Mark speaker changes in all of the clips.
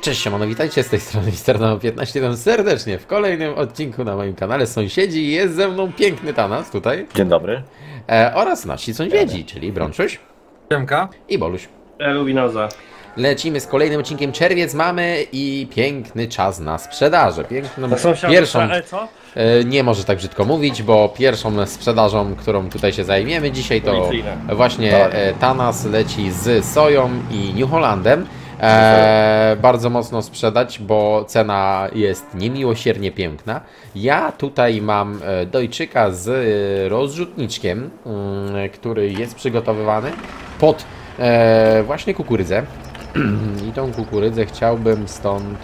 Speaker 1: Cześć, siemano, witajcie z tej strony Mr. 15 Witam serdecznie w kolejnym odcinku na moim kanale Sąsiedzi. Jest ze mną piękny Tanas tutaj
Speaker 2: Dzień dobry.
Speaker 1: e, oraz nasi sąsiedzi, czyli Brączuś
Speaker 3: Siemka.
Speaker 1: i Boluś.
Speaker 4: Lubinoza.
Speaker 1: Lecimy z kolejnym odcinkiem. Czerwiec mamy i piękny czas na sprzedaży. Piękną,
Speaker 4: To sąsiad
Speaker 1: pierwszą,
Speaker 4: E, co?
Speaker 1: e, nie może tak brzydko mówić, bo pierwszą sprzedażą, którą tutaj się zajmiemy dzisiaj to
Speaker 4: Policyjne.
Speaker 1: właśnie
Speaker 2: Tak.
Speaker 1: e, Tanas leci z soją i New Hollandem. E, bardzo mocno sprzedać, bo cena jest niemiłosiernie piękna. Ja tutaj mam e, dojczyka z e, rozrzutniczkiem, mm, który jest przygotowywany pod e, właśnie kukurydzę. I tą kukurydzę chciałbym stąd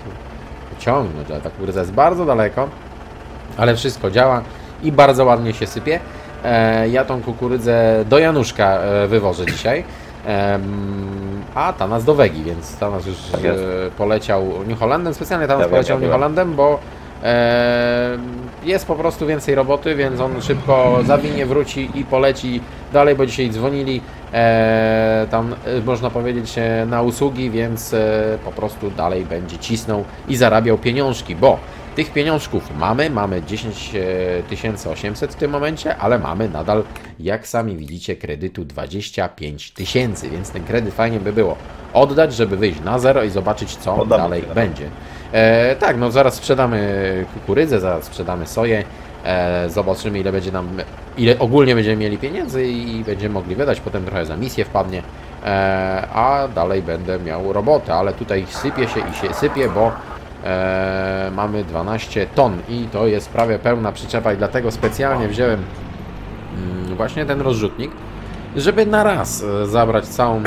Speaker 1: ciągnąć, ale ta kukurydza jest bardzo daleko, ale wszystko działa i bardzo ładnie się sypie. E, ja tą kukurydzę do Januszka e, wywożę dzisiaj. A Tanas do Wegi, więc Tanas już
Speaker 2: Tak
Speaker 1: e, poleciał New Hollandem. Specjalnie Tanas
Speaker 2: Ja wiem,
Speaker 1: poleciał
Speaker 2: ja
Speaker 1: New. Hollandem, bo jest po prostu więcej roboty, więc on szybko zawinie, wróci i poleci dalej, bo dzisiaj dzwonili e, tam, e, można powiedzieć, na usługi, więc po prostu dalej będzie cisnął i zarabiał pieniążki, bo tych pieniążków mamy, mamy 10 800 w tym momencie, ale mamy nadal, jak sami widzicie, kredytu 25 tysięcy, więc ten kredyt fajnie by było oddać, żeby wyjść na zero i zobaczyć, co
Speaker 2: Oddamy
Speaker 1: dalej będzie. E, tak, no zaraz sprzedamy kukurydzę, zaraz sprzedamy soję, e, zobaczymy ile będzie nam, ile ogólnie będziemy mieli pieniędzy i będziemy mogli wydać, potem trochę za misję wpadnie, e, a dalej będę miał robotę, ale tutaj sypie się i się sypie, bo e, mamy 12 ton i to jest prawie pełna przyczepa i dlatego specjalnie wziąłem mm, właśnie ten rozrzutnik, żeby na raz e, zabrać całą e,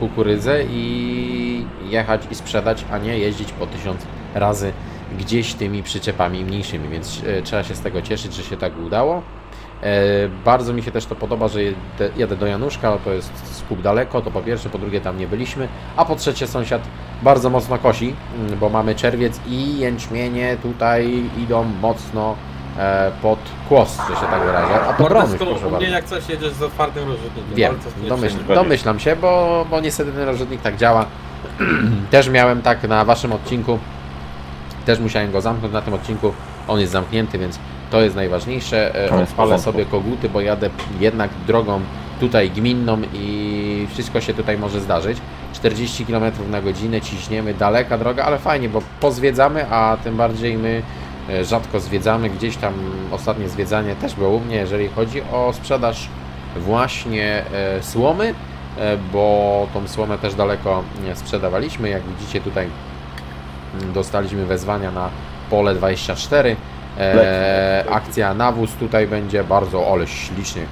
Speaker 1: kukurydzę i jechać i sprzedać, a nie jeździć po tysiąc razy gdzieś tymi przyczepami mniejszymi, więc e, trzeba się z tego cieszyć, że się tak udało. E, Bardzo mi się też to podoba, że jedę, jadę do Januszka, to jest skup daleko, to po pierwsze, po drugie tam nie byliśmy, a po trzecie sąsiad bardzo mocno kosi, mm, bo mamy czerwiec i jęczmienie tutaj idą mocno e, pod kłos, że się tak wyrażę. A to
Speaker 3: Mordeczko,
Speaker 1: proszę bardzo.
Speaker 3: jak coś jedziesz z otwartym rozrzutnikiem.
Speaker 1: Wiem, domyśl, domyślam się, bo, bo niestety ten rozrzutnik tak działa. Też miałem tak na waszym odcinku. Też musiałem go zamknąć na tym odcinku. On jest zamknięty, więc to jest najważniejsze. E,
Speaker 2: To jest w
Speaker 1: Odpalę sobie koguty, bo jadę jednak drogą tutaj gminną i wszystko się tutaj może zdarzyć. 40 km na godzinę ciśniemy, daleka droga, ale fajnie, bo pozwiedzamy, a tym bardziej my e, rzadko zwiedzamy. Gdzieś tam ostatnie zwiedzanie też było u mnie, jeżeli chodzi o sprzedaż właśnie e, słomy, e, bo tą słomę też daleko nie sprzedawaliśmy. Jak widzicie tutaj mm, dostaliśmy wezwania na pole 24. E, akcja nawóz tutaj będzie bardzo, ale śliczny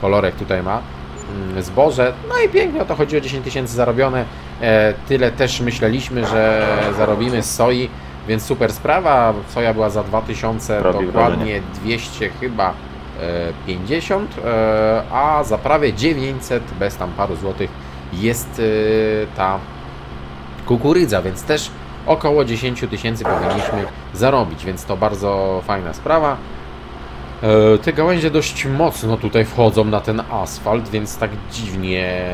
Speaker 1: kolorek tutaj ma. Mm, Zboże, no i pięknie o to chodzi o 10 tysięcy zarobione. E, tyle też myśleliśmy, że zarobimy z soi, więc super sprawa. Soja była za 2000,
Speaker 2: Robi
Speaker 1: dokładnie 200 chyba e, 50, e, a za prawie 900 bez tam paru złotych jest e, ta kukurydza, więc też około 10 tysięcy powinniśmy zarobić, więc to bardzo fajna sprawa. E, Te gałęzie dość mocno tutaj wchodzą na ten asfalt, więc tak dziwnie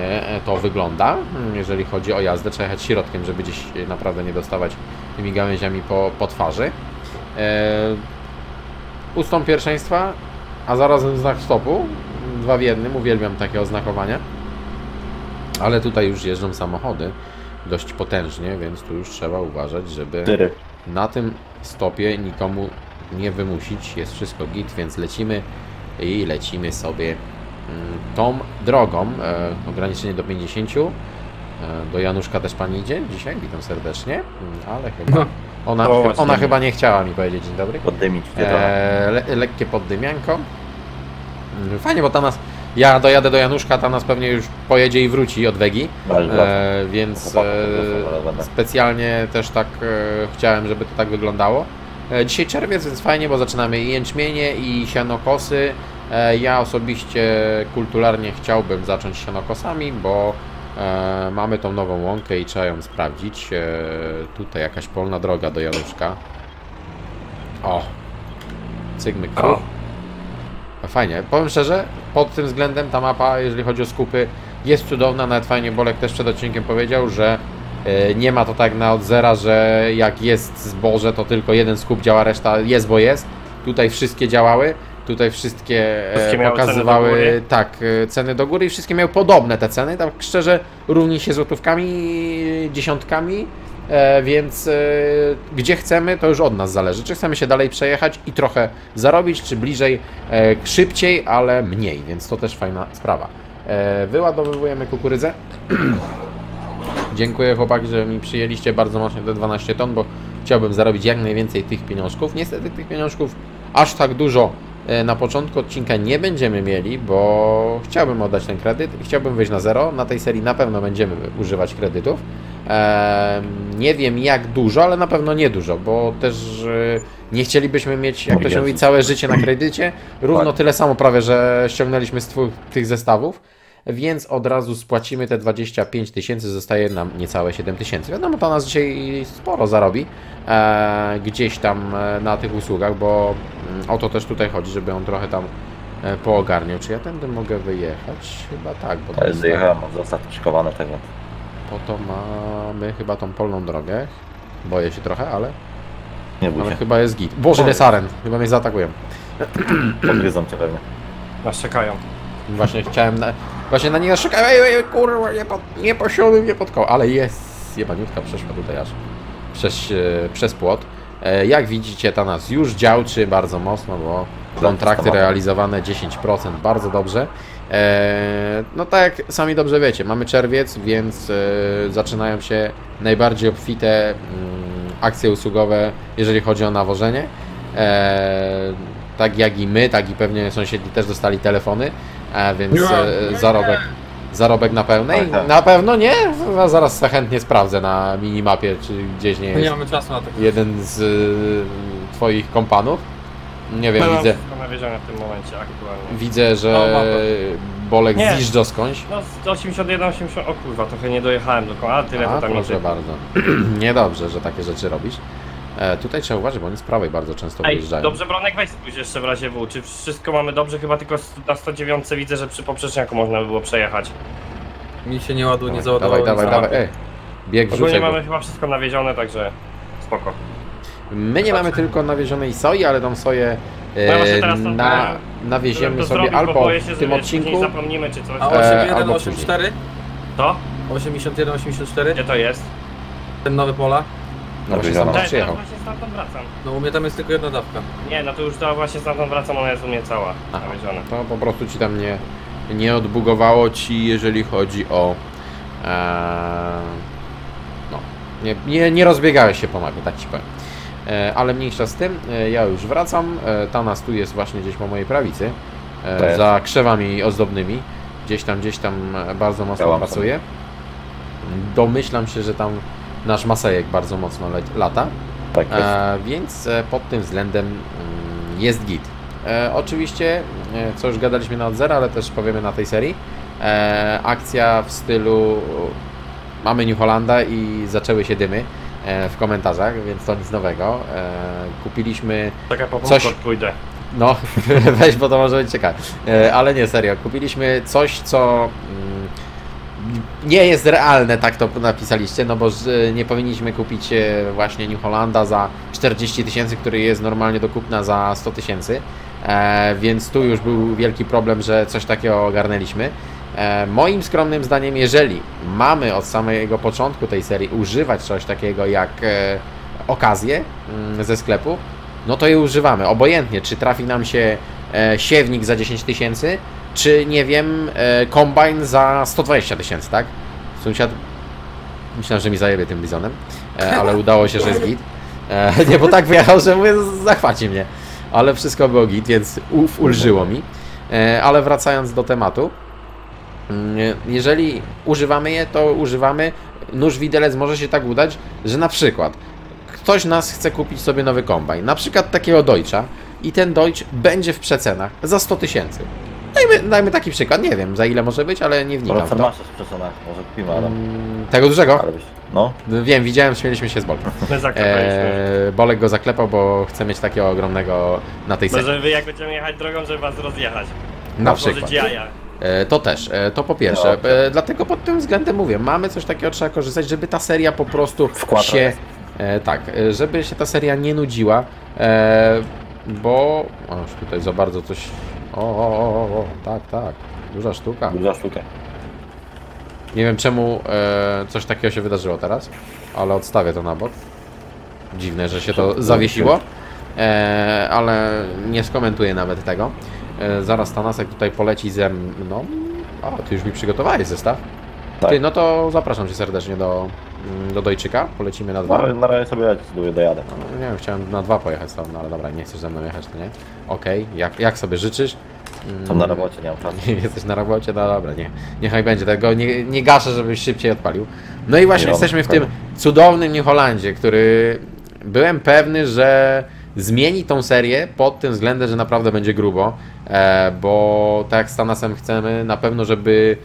Speaker 1: to wygląda. Jeżeli chodzi o jazdę, trzeba jechać środkiem, żeby gdzieś naprawdę nie dostawać tymi gałęziami po, po twarzy. E, Ustąp pierwszeństwa, a zarazem znak stopu. Dwa w jednym, uwielbiam takie oznakowania. Ale tutaj już jeżdżą samochody dość potężnie, więc tu już trzeba uważać, żeby na tym stopie nikomu nie wymusić. Jest wszystko git, więc lecimy i lecimy sobie mm, tą drogą. E, ograniczenie do 50. E, do Januszka też pani idzie dzisiaj, witam serdecznie, Mm, ale chyba
Speaker 3: No.
Speaker 1: ona,
Speaker 2: O,
Speaker 1: ona chyba nie chciała mi powiedzieć dzień dobry.
Speaker 2: Poddymić.
Speaker 1: E, le, lekkie poddymianko. Mm, Fajnie, bo ta nas. Ja dojadę do Januszka, ta nas pewnie już pojedzie i wróci od Wegi. E, więc e, specjalnie też tak e, chciałem, żeby to tak wyglądało. E, dzisiaj czerwiec, więc fajnie, bo zaczynamy i jęczmienie i sianokosy. E, ja osobiście kulturalnie chciałbym zacząć sianokosami, bo e, mamy tą nową łąkę i trzeba ją sprawdzić. Tutaj jakaś polna droga do Januszka. O! Cygmy
Speaker 2: O.
Speaker 1: Fajnie. Powiem szczerze, pod tym względem ta mapa, jeżeli chodzi o skupy, jest cudowna. Nawet fajnie Bolek też przed odcinkiem powiedział, że Nie ma to tak na od zera, że jak jest zboże, to tylko jeden skup działa, reszta jest, bo jest. Tutaj wszystkie działały, tutaj wszystkie, e,
Speaker 2: Wszystkie ceny
Speaker 1: pokazywały
Speaker 2: góry?
Speaker 1: tak, e, ceny do góry i wszystkie miały podobne te ceny. Tak szczerze, równi się złotówkami, dziesiątkami. E, więc e, gdzie chcemy, to już od nas zależy. Czy chcemy się dalej przejechać i trochę zarobić, czy bliżej, e, szybciej, ale mniej, więc to też fajna sprawa. E, wyładowujemy kukurydzę. Dziękuję chłopaki, że mi przyjęliście bardzo mocno te 12 ton, bo chciałbym zarobić jak najwięcej tych pieniążków. Niestety tych pieniążków aż tak dużo e, na początku odcinka nie będziemy mieli, bo chciałbym oddać ten kredyt i chciałbym wyjść na zero. Na tej serii na pewno będziemy używać kredytów. Nie wiem jak dużo, ale na pewno nie dużo, bo też e, nie chcielibyśmy mieć, jak to się mówi, całe życie na kredycie. Równo tyle samo prawie, że ściągnęliśmy z tych zestawów więc od razu spłacimy te 25 tysięcy, zostaje nam niecałe 7 tysięcy. Wiadomo, to nas dzisiaj sporo zarobi e, gdzieś tam e, na tych usługach, bo mm, o to też tutaj chodzi, żeby on trochę tam e, poogarniał. Czy ja tędy mogę wyjechać? Chyba tak, bo to
Speaker 4: Ale
Speaker 1: jest-
Speaker 4: zjechałem od zostaw szykowane tego.
Speaker 1: po to mamy chyba tą polną drogę. Boję się trochę, ale,
Speaker 4: Nie bój
Speaker 1: ale
Speaker 4: się.
Speaker 1: chyba jest git. Boże, jest aren, chyba mnie zaatakują.
Speaker 4: Podgryzą cię pewnie.
Speaker 2: Nas czekają.
Speaker 1: Właśnie chciałem na, właśnie na nie naszukać, ej, ej, kurwa, nie, pod, nie nie pod koło, ale jest, jebaniutka przeszła tutaj aż przez, e, przez płot. E, jak widzicie, ta nas już działczy bardzo mocno, bo kontrakty realizowane 10%, bardzo dobrze. E, no tak jak sami dobrze wiecie, mamy czerwiec, więc e, zaczynają się najbardziej obfite mm, akcje usługowe, jeżeli chodzi o nawożenie. E, tak jak i my, tak i pewnie sąsiedzi też dostali telefony, więc e, zarobek, zarobek na pełnej.
Speaker 4: Tak, tak.
Speaker 1: Na pewno nie, Ja zaraz se chętnie sprawdzę na minimapie, czy gdzieś nie
Speaker 3: Nie
Speaker 1: jest
Speaker 3: mamy czasu na to.
Speaker 1: jeden z y, twoich kompanów. Nie wiem,
Speaker 2: Mam
Speaker 1: widzę,
Speaker 2: w tym momencie aktualnie.
Speaker 1: widzę,
Speaker 3: No,
Speaker 1: że
Speaker 3: to.
Speaker 1: Bolek
Speaker 2: Nie.
Speaker 1: zjeżdża skądś.
Speaker 2: No z 81, 80, o kurwa, trochę nie dojechałem do końca, ale tyle
Speaker 1: A,
Speaker 2: to tam
Speaker 1: proszę
Speaker 2: jest.
Speaker 1: bardzo. Niedobrze, że takie rzeczy robisz. E, tutaj trzeba uważać, bo oni z prawej bardzo często
Speaker 2: Ej,
Speaker 1: wyjeżdżają.
Speaker 2: dobrze Bronek, weź spójrz jeszcze w razie W. Czy wszystko mamy dobrze? Chyba tylko na 109 widzę, że przy poprzeczniaku można by było przejechać.
Speaker 3: Mi się nie ładuje, nie
Speaker 1: Dawaj,
Speaker 3: załadowało.
Speaker 1: dawaj, dawaj,
Speaker 3: na
Speaker 1: ej. Bieg
Speaker 2: Ogólnie mamy chyba wszystko nawiezione, także spoko.
Speaker 1: My nie mamy tylko nawiezionej soi, ale tą soję
Speaker 2: No
Speaker 1: e,
Speaker 2: teraz tam
Speaker 1: na,
Speaker 2: chciałem
Speaker 1: nawieziemy
Speaker 2: to
Speaker 1: sobie
Speaker 2: zrobić,
Speaker 1: albo
Speaker 2: boję się,
Speaker 1: w
Speaker 2: że
Speaker 1: tym odcinku.
Speaker 2: zapomnimy czy coś.
Speaker 3: A
Speaker 1: E,
Speaker 3: 81,
Speaker 1: albo
Speaker 3: 84?
Speaker 2: To?
Speaker 3: 81, 84?
Speaker 2: Gdzie to jest?
Speaker 3: Ten nowy pola?
Speaker 1: No właśnie sam
Speaker 2: Cześć,
Speaker 1: przyjechał.
Speaker 2: właśnie stamtąd wracam.
Speaker 3: No u mnie tam jest tylko jedna dawka.
Speaker 2: Nie, no to już to właśnie stamtąd wracam, ona jest u mnie cała
Speaker 1: Aha.
Speaker 2: nawieziona.
Speaker 1: To po prostu ci tam nie, nie odbugowało ci, jeżeli chodzi o. E, no, nie, nie, nie rozbiegałeś się po mapie, tak ci powiem. E, ale mniejsza z tym, e, ja już wracam. E, ta nas tu jest właśnie gdzieś po mojej prawicy,
Speaker 4: To
Speaker 1: e,
Speaker 4: jest.
Speaker 1: za krzewami ozdobnymi. Gdzieś tam, gdzieś tam e, bardzo mocno
Speaker 4: Działam
Speaker 1: pracuje. Domyślam się, że tam nasz Masejek bardzo mocno le- lata.
Speaker 4: Tak jest.
Speaker 1: E, więc e, pod tym względem mm, jest git. E, oczywiście, e, co już gadaliśmy na od zera, ale też powiemy na tej serii, e, akcja w stylu mamy New Hollanda i zaczęły się dymy e, w komentarzach, więc to nic nowego. E, kupiliśmy
Speaker 2: po
Speaker 1: Coś-
Speaker 2: Coś... pójdę.
Speaker 1: no, weź, bo to może być ciekawe. E, Ale nie, serio. Kupiliśmy coś, co mm, nie jest realne, tak to napisaliście, no bo że nie powinniśmy kupić e, właśnie New Hollanda za 40 tysięcy, który jest normalnie do kupna za 100 tysięcy. E, Więc tu już był wielki problem, że coś takiego ogarnęliśmy. E, Moim skromnym zdaniem, jeżeli mamy od samego początku tej serii używać czegoś takiego jak e, okazję mm, ze sklepu, no to je używamy. Obojętnie, czy trafi nam się e, siewnik za 10 tysięcy, czy nie wiem, e, kombajn za 120 tysięcy, tak? Sąsiad, myślałem, że mi zajebie tym bizonem, e, ale udało się, że jest git. E, nie, bo tak wyjechał, że mówię, zachwaci mnie. Ale wszystko było git, więc uf, ulżyło mi. Ale wracając do tematu, mm, jeżeli używamy je, to używamy. Nóż widelec może się tak udać, że na przykład ktoś nas chce kupić sobie nowy kombajn, na przykład takiego Deutscha i ten Deutsch będzie w przecenach za 100 tysięcy. Dajmy, dajmy taki przykład, nie wiem za ile może być, ale nie wnikam
Speaker 4: Może
Speaker 1: w
Speaker 4: co
Speaker 1: to.
Speaker 4: masz z przesunach, może kupimy, ale...
Speaker 1: Mm, Tego dużego?
Speaker 4: ale byś... No,
Speaker 1: Wiem, widziałem, śmieliśmy się z Bolkiem.
Speaker 2: My zaklepaliśmy.
Speaker 1: Eee, Bolek go zaklepał, bo chce mieć takiego ogromnego na tej serii.
Speaker 2: Może wy jak będziemy jechać drogą, żeby was rozjechać.
Speaker 1: Na
Speaker 2: Otworzyć
Speaker 1: przykład.
Speaker 2: jaja.
Speaker 1: E, To też, e, to po pierwsze.
Speaker 4: No.
Speaker 1: E, Dlatego pod tym względem mówię, mamy coś takiego, trzeba korzystać, żeby ta seria po prostu
Speaker 4: W quattro
Speaker 1: się... E, tak, e, żeby się ta seria nie nudziła, e, bo... O, już tutaj za bardzo coś... O, o, o, o, tak, tak, duża sztuka.
Speaker 4: Duża sztuka.
Speaker 1: Nie wiem czemu e, coś takiego się wydarzyło teraz, ale odstawię to na bok. Dziwne, że się to zawiesiło, e, ale nie skomentuję nawet tego. E, zaraz Tanasek tutaj poleci ze mną. O, ty już mi przygotowałeś zestaw.
Speaker 4: Tak.
Speaker 1: Ty, no to zapraszam cię serdecznie do, mm, do Dojczyka. Polecimy na dwa.
Speaker 4: No, na razie sobie dojadę.
Speaker 1: No, nie wiem, chciałem na dwa pojechać tam, no ale dobra, nie chcesz ze mną jechać, to nie? Okej, jak, jak sobie życzysz? Mm,
Speaker 4: Tam na robocie nie mam czasu.
Speaker 1: jesteś na robocie, no dobra, nie, niechaj będzie, tego nie, nie gaszę, żebyś szybciej odpalił. No i właśnie
Speaker 4: Nie,
Speaker 1: jesteśmy w tym cudownym New Holandzie, który byłem pewny, że zmieni tą serię pod tym względem, że naprawdę będzie grubo, e, bo tak jak z Tanasem chcemy na pewno, żeby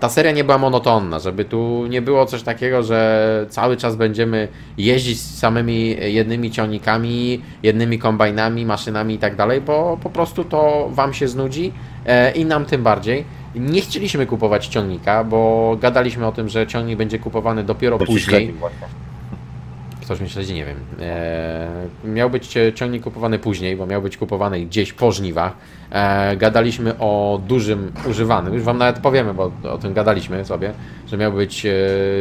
Speaker 1: ta seria nie była monotonna, żeby tu nie było coś takiego, że cały czas będziemy jeździć z samymi jednymi ciągnikami, jednymi kombajnami, maszynami i tak dalej, bo po prostu to Wam się znudzi e, i nam tym bardziej. Nie chcieliśmy kupować ciągnika, bo gadaliśmy o tym, że ciągnik będzie kupowany dopiero później. Ktoś mnie śledzi, nie wiem. Eee, miał być e, ciągnik kupowany później, bo miał być kupowany gdzieś po żniwach. Eee, gadaliśmy o dużym używanym, już Wam nawet powiemy, bo o tym gadaliśmy sobie, że miał być e,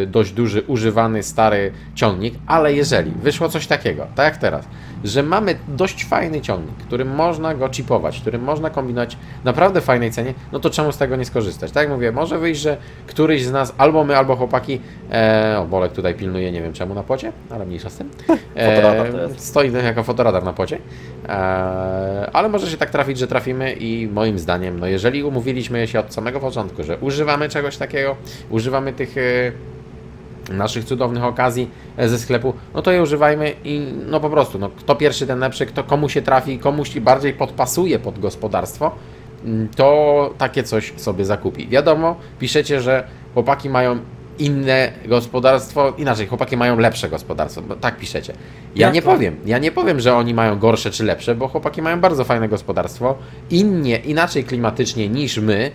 Speaker 1: dość duży używany stary ciągnik, ale jeżeli wyszło coś takiego, tak jak teraz, że mamy dość fajny ciągnik, którym można go chipować, którym można kombinować naprawdę fajnej cenie, no to czemu z tego nie skorzystać? Tak jak mówię, może wyjść, że któryś z nas, albo my, albo chłopaki, e, o Bolek tutaj pilnuje, nie wiem czemu na płocie, ale mniejsza z tym,
Speaker 4: Fotoradar to jest.
Speaker 1: stoi jako fotoradar na płocie, e, ale może się tak trafić, że trafimy i moim zdaniem, no jeżeli umówiliśmy się od samego początku, że używamy czegoś takiego, używamy tych e, naszych cudownych okazji e, ze sklepu, no to je używajmy i no po prostu, no kto pierwszy, ten lepszy, kto komu się trafi, komuś bardziej podpasuje pod gospodarstwo, mm, to takie coś sobie zakupi. Wiadomo, piszecie, że chłopaki mają inne gospodarstwo, inaczej, chłopaki mają lepsze gospodarstwo, bo tak piszecie. Ja nie
Speaker 3: to?
Speaker 1: powiem, ja nie powiem, że oni mają gorsze czy lepsze, bo chłopaki mają bardzo fajne gospodarstwo, innie, inaczej klimatycznie niż my,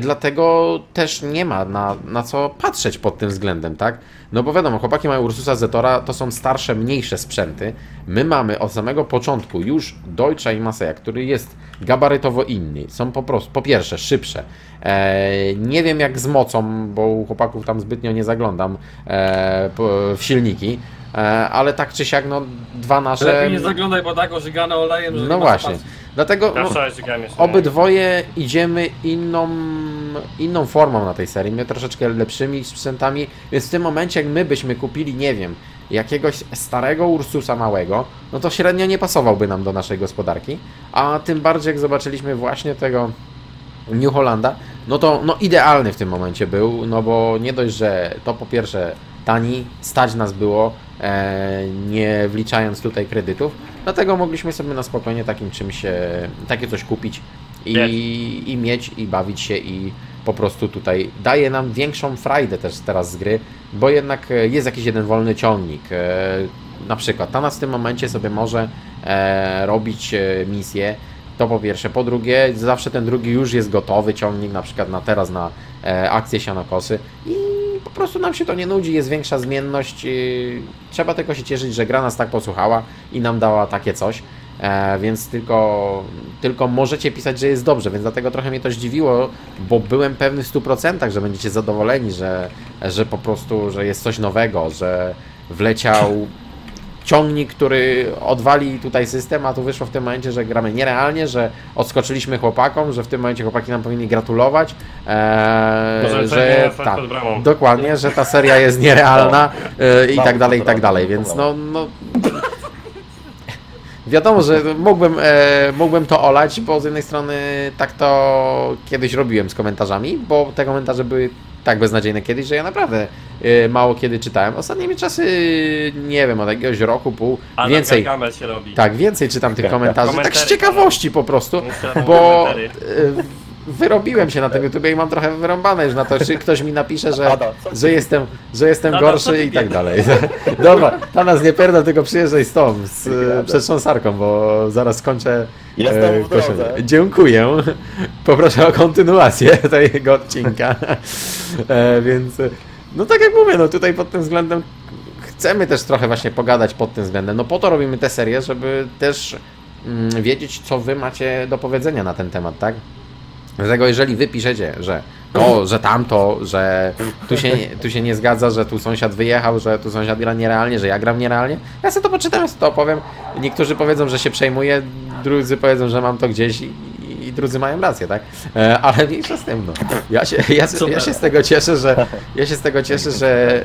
Speaker 1: dlatego też nie ma na, na co patrzeć pod tym względem, tak? No bo wiadomo, chłopaki mają Ursusa Zetora, to są starsze, mniejsze sprzęty. My mamy od samego początku już Deutscha i Maseja, który jest gabarytowo inny. Są po prostu, po pierwsze, szybsze. E, nie wiem jak z mocą, bo u chłopaków tam zbytnio nie zaglądam e, w silniki, e, ale tak czy siak, no dwa nasze...
Speaker 3: Lepiej nie zaglądaj, bo tak ożygane olejem, że
Speaker 1: No właśnie.
Speaker 3: patrzeć.
Speaker 1: Dlatego no, obydwoje idziemy inną, inną formą na tej serii. My troszeczkę lepszymi sprzętami, więc w tym momencie, jak my byśmy kupili, nie wiem, jakiegoś starego Ursusa małego, no to średnio nie pasowałby nam do naszej gospodarki. A tym bardziej, jak zobaczyliśmy właśnie tego New Hollanda, no to no idealny w tym momencie był, no bo nie dość, że to po pierwsze tani, stać nas było, e, nie wliczając tutaj kredytów, dlatego mogliśmy sobie na spokojnie takim czymś, takie coś kupić i,
Speaker 2: Mieć.
Speaker 1: i mieć i bawić się i po prostu tutaj daje nam większą frajdę też teraz z gry, bo jednak e, jest jakiś jeden wolny ciągnik. E, na przykład Tanas w tym momencie sobie może e, robić misję, to po pierwsze. Po drugie, zawsze ten drugi już jest gotowy ciągnik, na przykład na teraz na akcję sianokosy i prostu nam się to nie nudzi, jest większa zmienność. Yy, trzeba tylko się cieszyć, że gra nas tak posłuchała i nam dała takie coś. E, więc tylko, tylko możecie pisać, że jest dobrze, więc dlatego trochę mnie to zdziwiło, bo byłem pewny w 100%, że będziecie zadowoleni, że, że po prostu, że jest coś nowego, że wleciał ciągnik, który odwali tutaj system, a tu wyszło w tym momencie, że gramy nierealnie, że odskoczyliśmy chłopakom, że w tym momencie chłopaki nam powinni gratulować, eee, że tak,
Speaker 2: bramą.
Speaker 1: dokładnie, że ta seria jest nierealna e, i tak dalej, i tak dalej, więc no, no Wiadomo, że mógłbym, e, mógłbym to olać, bo z jednej strony tak to kiedyś robiłem z komentarzami, bo te komentarze były tak beznadziejne kiedyś, że ja naprawdę e, mało kiedy czytałem. Ostatnimi czasy, nie wiem, od jakiegoś roku, pół,
Speaker 2: A
Speaker 1: więcej,
Speaker 2: się robi.
Speaker 1: tak, więcej czytam tych komentarzy, tak z ciekawości po prostu, bo wyrobiłem się na tym YouTube i mam trochę wyrąbane już na to, czy ktoś mi napisze, że, że jestem, że jestem gorszy i tak dalej. Dobra, ta nas nie pierdol, tylko przyjeżdżaj z tą, z przetrząsarką, bo zaraz skończę
Speaker 4: Jestem
Speaker 1: e,
Speaker 4: w drodze.
Speaker 1: Dziękuję. Poproszę o kontynuację tego odcinka. E, więc, no tak jak mówię, no tutaj pod tym względem chcemy też trochę właśnie pogadać pod tym względem. No po to robimy tę serię, żeby też mm, wiedzieć, co wy macie do powiedzenia na ten temat, tak? Dlatego jeżeli wy piszecie, że to, że tamto, że tu się, nie- tu się nie zgadza, że tu sąsiad wyjechał, że tu sąsiad gra nierealnie, że ja gram nierealnie, ja sobie to poczytam, ja sobie to opowiem. Niektórzy powiedzą, że się przejmuje, drudzy powiedzą, że mam to gdzieś i, i drudzy mają rację, tak? E, ale mniejsza z tym, no. Ja się, ja, ja się z tego cieszę, że ja się z tego cieszę, że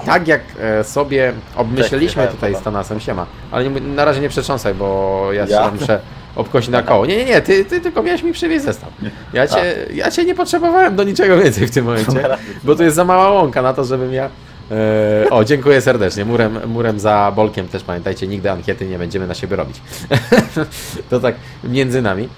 Speaker 1: e, tak jak e, sobie obmyśleliśmy tutaj z Tanasem, siema, ale nie, na razie nie przetrząsaj, bo ja się
Speaker 4: Ja?
Speaker 1: muszę obkosić na koło. Nie, nie, nie, ty, ty tylko miałeś mi przywieźć zestaw. Ja cię, ja cię nie potrzebowałem do niczego więcej w tym momencie, bo tu jest za mała łąka na to, żebym ja... E, o, dziękuję serdecznie. Murem, murem za bolkiem też pamiętajcie, nigdy ankiety nie będziemy na siebie robić. to tak między nami.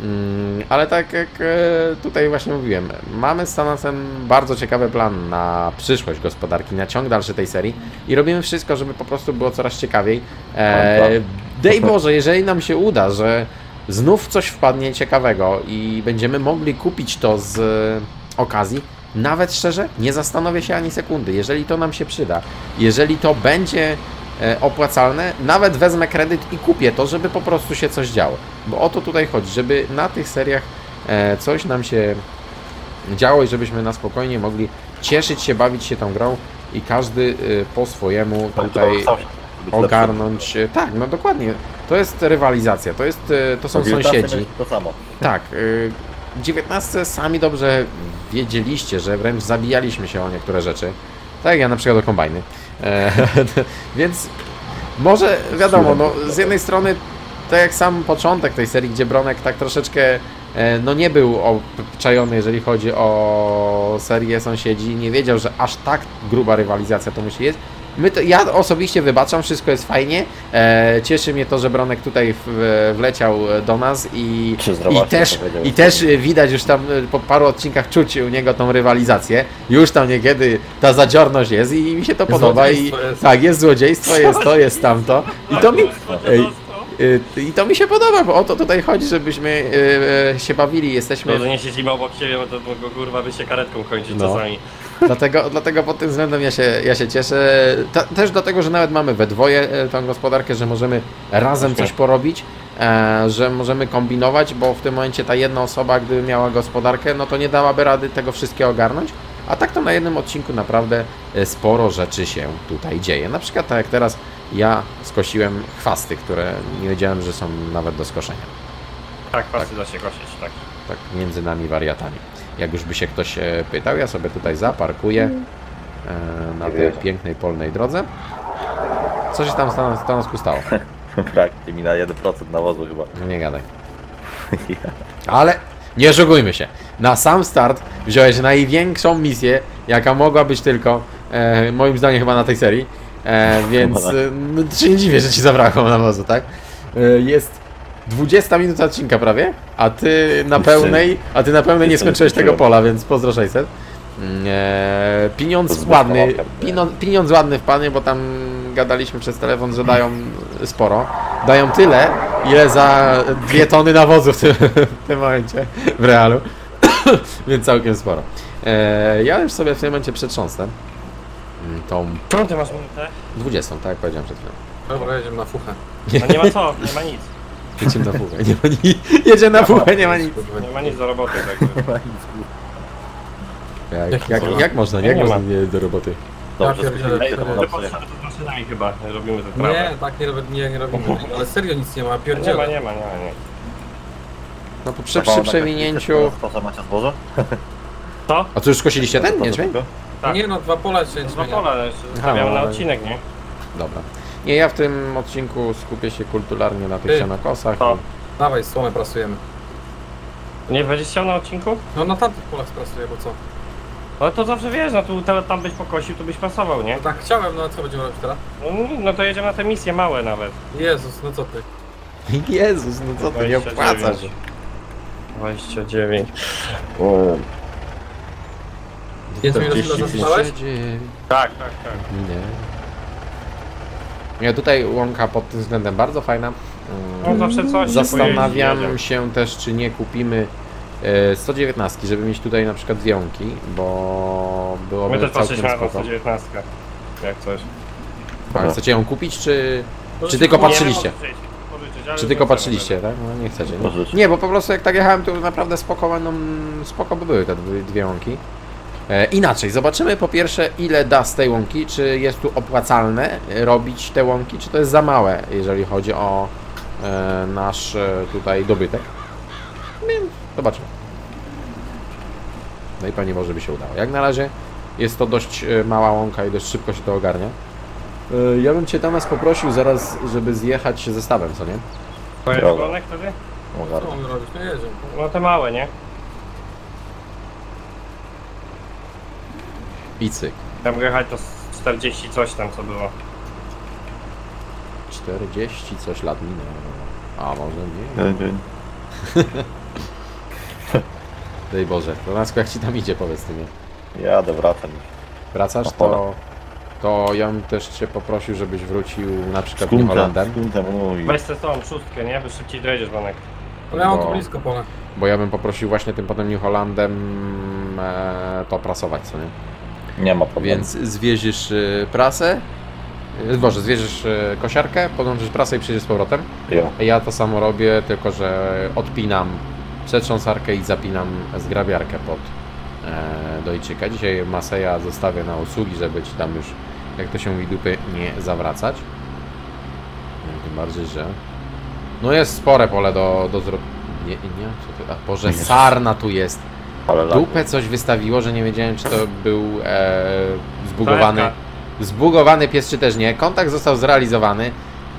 Speaker 1: Mm, ale tak jak e, tutaj właśnie mówiłem, mamy z Tanasem bardzo ciekawy plan na przyszłość gospodarki, na ciąg dalszy tej serii i robimy wszystko, żeby po prostu było coraz ciekawiej. E, dej Boże, jeżeli nam się uda, że znów coś wpadnie ciekawego i będziemy mogli kupić to z okazji, nawet szczerze, nie zastanowię się ani sekundy. Jeżeli to nam się przyda, jeżeli to będzie opłacalne, nawet wezmę kredyt i kupię to, żeby po prostu się coś działo. Bo o to tutaj chodzi, żeby na tych seriach e, coś nam się działo i żebyśmy na spokojnie mogli cieszyć się, bawić się tą grą i każdy e, po swojemu tutaj ogarnąć. e, Tak, no dokładnie. To jest rywalizacja, to, jest, e, to są sąsiedzi.
Speaker 4: To samo.
Speaker 1: Tak, y, w 19 sami dobrze wiedzieliście, że wręcz zabijaliśmy się o niektóre rzeczy. Tak ja na przykład o kombajny. E, więc może wiadomo, no, z jednej strony tak jak sam początek tej serii, gdzie Bronek tak troszeczkę e, no nie był obczajony, jeżeli chodzi o serię sąsiedzi, nie wiedział, że aż tak gruba rywalizacja to musi jest. My to, ja osobiście wybaczam, wszystko jest fajnie. E, cieszy mnie to, że Bronek tutaj w, wleciał do nas i, i, też, i też e, widać już tam e, po paru odcinkach czuć u niego tą rywalizację. Już tam niekiedy ta zadziorność jest i mi się to podoba. I,
Speaker 3: jest.
Speaker 1: tak, jest złodziejstwo, jest to, jest tamto. I to mi, ej, I to mi się podoba, bo o to tutaj chodzi, żebyśmy y, y, się bawili, jesteśmy...
Speaker 2: No, że nie siedzimy obok siebie, bo to mogło kurwa by się karetką kończyć
Speaker 1: No.
Speaker 2: czasami.
Speaker 1: Dlatego, dlatego pod tym względem ja się, ja się cieszę. Ta, też dlatego, że nawet mamy we dwoje tą gospodarkę, że możemy razem coś porobić, e, że możemy kombinować, bo w tym momencie ta jedna osoba, gdyby miała gospodarkę, no to nie dałaby rady tego wszystkiego ogarnąć. A tak to na jednym odcinku naprawdę e, sporo rzeczy się tutaj dzieje. Na przykład tak jak teraz ja skosiłem chwasty, które nie wiedziałem, że są nawet do skoszenia.
Speaker 2: Tak, pasy da się kosić, tak.
Speaker 1: Tak między nami wariatami. Jak już by się ktoś e, pytał, ja sobie tutaj zaparkuję e, na tej pięknej polnej drodze. Co się tam w Stan- Stanosku stało?
Speaker 4: Brak mi na 1% nawozu chyba.
Speaker 1: No nie gadaj. Ale nie oszukujmy się. Na sam start wziąłeś największą misję, jaka mogła być tylko, e, moim zdaniem chyba na tej serii. E, więc
Speaker 4: tak.
Speaker 1: e, no, się nie dziwię, że ci zabrakło nawozu, tak? E, jest 20 minut odcinka prawie, a ty na pełnej, a ty na pełnej nie skończyłeś tego pola, więc pozdro 600. Mm, E,
Speaker 4: To
Speaker 1: pieniądz ładny, pieniądz, pieniądz ładny wpadnie, bo tam gadaliśmy przez telefon, że dają sporo. Dają tyle, ile za dwie tony nawozu w tym, w tym momencie w realu. Więc całkiem sporo. E, ja już sobie w tym momencie przetrząsnę mm, tą
Speaker 2: Którą ty masz minutę?
Speaker 1: 20, tak jak powiedziałem przed chwilą.
Speaker 3: Dobra, jedziemy na fuchę.
Speaker 2: No nie ma co, nie ma nic.
Speaker 1: Jedziemy na fuchę, nie ma nic. Jedzie na fuchę, nie ma nic.
Speaker 2: Nie ma nic do roboty, także.
Speaker 1: Jak, jak, jak można,
Speaker 2: Nie
Speaker 1: jak
Speaker 2: ma.
Speaker 1: można nie do roboty?
Speaker 4: Dobrze,
Speaker 3: Ja pierdzielę.
Speaker 4: to przejechać.
Speaker 2: poszedł to z maszynami chyba robimy tę trawę.
Speaker 3: Nie, tak nie, rob- nie, nie robimy. Ale serio nic nie ma,
Speaker 2: Nie ma,
Speaker 3: pierdzielę.
Speaker 2: nie ma, nie ma, nie.
Speaker 1: No to przy, przy
Speaker 4: na
Speaker 1: przewinięciu...
Speaker 4: To, że macie zboże?
Speaker 2: Co?
Speaker 1: A tu już skosiliście ten niedźwień?
Speaker 2: Tak.
Speaker 3: Nie no, dwa pola się
Speaker 2: Dwa
Speaker 3: zmienia.
Speaker 2: pola, jeszcze zostawiamy na
Speaker 1: ale-
Speaker 2: odcinek, nie?
Speaker 1: Dobra. Nie, ja w tym odcinku skupię się kulturalnie na tych
Speaker 3: Ty.
Speaker 1: sianokosach.
Speaker 2: To.
Speaker 3: Dawaj, słomę prasujemy.
Speaker 2: Nie będziesz chciał na odcinku?
Speaker 3: No na tamtych polach sprasuję, bo co?
Speaker 2: Ale to zawsze wiesz, no tu te- tam byś pokosił, to byś pasował, nie?
Speaker 3: No tak chciałem, no a co będziemy robić teraz?
Speaker 2: No, no to jedziemy na te misje małe nawet.
Speaker 3: Jezus, no co ty?
Speaker 1: Jezus, no co to, nie
Speaker 2: 29.
Speaker 1: opłaca się.
Speaker 2: 29.
Speaker 4: O,
Speaker 3: 5 minut ile
Speaker 4: 40
Speaker 3: zasypałeś?
Speaker 2: Tak, tak, tak.
Speaker 1: Nie. Nie, tutaj łąka pod tym względem bardzo fajna.
Speaker 2: No
Speaker 1: Mm,
Speaker 2: zawsze coś. się
Speaker 1: Zastanawiam
Speaker 2: pojeździ,
Speaker 1: się też, czy nie kupimy 119, żeby mieć tutaj na przykład dwie łąki, bo
Speaker 2: My
Speaker 1: byłoby
Speaker 2: też
Speaker 1: całkiem
Speaker 2: patrzyliśmy na tą
Speaker 1: spoko.
Speaker 2: 119. Jak coś.
Speaker 1: A chcecie ją kupić, czy, czy tylko patrzyliście? Czy tylko patrzyliście, tak? No nie chcecie. Nie? Nie, bo po prostu jak tak jechałem, to naprawdę spoko będą, spoko by były te dwie, łąki. E, inaczej, zobaczymy po pierwsze ile da z tej łąki, czy jest tu opłacalne e, robić te łąki, czy to jest za małe, jeżeli chodzi o e, nasz e, tutaj dobytek. Więc zobaczymy. No i Pani Boże by się udało. Jak na razie jest to dość e, mała łąka i dość szybko się to ogarnia. E, Ja bym Cię Tamas poprosił zaraz, żeby zjechać zestawem, co nie?
Speaker 2: Pojedziesz wolnek wtedy?
Speaker 3: Co
Speaker 4: ogarnę.
Speaker 3: mamy robić? No jedziemy.
Speaker 2: No te małe, nie?
Speaker 1: I cyk.
Speaker 2: Mogę jechać to 40 coś tam co było.
Speaker 1: 40 coś lat minęło. A może nie?
Speaker 4: Dzień, dzień.
Speaker 1: Daj Boże, to Nasku jak Ci tam idzie, powiedz Ty mi.
Speaker 4: Jadę, wracam.
Speaker 1: Wracasz,
Speaker 4: pole.
Speaker 1: to... To ja bym też Cię poprosił, żebyś wrócił na przykład
Speaker 4: Skuntem,
Speaker 1: Holandem.
Speaker 4: skuntem, mój.
Speaker 2: Weź tę tą szóstkę, nie? By szybciej dojedziesz wolnek.
Speaker 3: No ja mam tu
Speaker 1: Bo-
Speaker 3: blisko pole.
Speaker 1: Bo ja bym poprosił właśnie tym potem New Hollandem e, to prasować, co nie?
Speaker 4: Nie ma problemu.
Speaker 1: Więc zwiezisz y, prasę, y, Boże, zwiezisz y, kosiarkę, podłączysz prasę i przyjdziesz z powrotem.
Speaker 4: Jo.
Speaker 1: Ja to samo robię, tylko że odpinam przetrząsarkę i zapinam zgrabiarkę pod e, dojczyka. Dzisiaj Maseja zostawię na usługi, żeby ci tam już, jak to się mówi, dupy nie zawracać. No, tym bardziej, że no jest spore pole do, do zrobienia. Nie, nie, co ty? A Boże, sarna tu jest. Dupę coś wystawiło, że nie wiedziałem, czy to był e, zbugowany, zbugowany pies, czy też nie. Kontakt został zrealizowany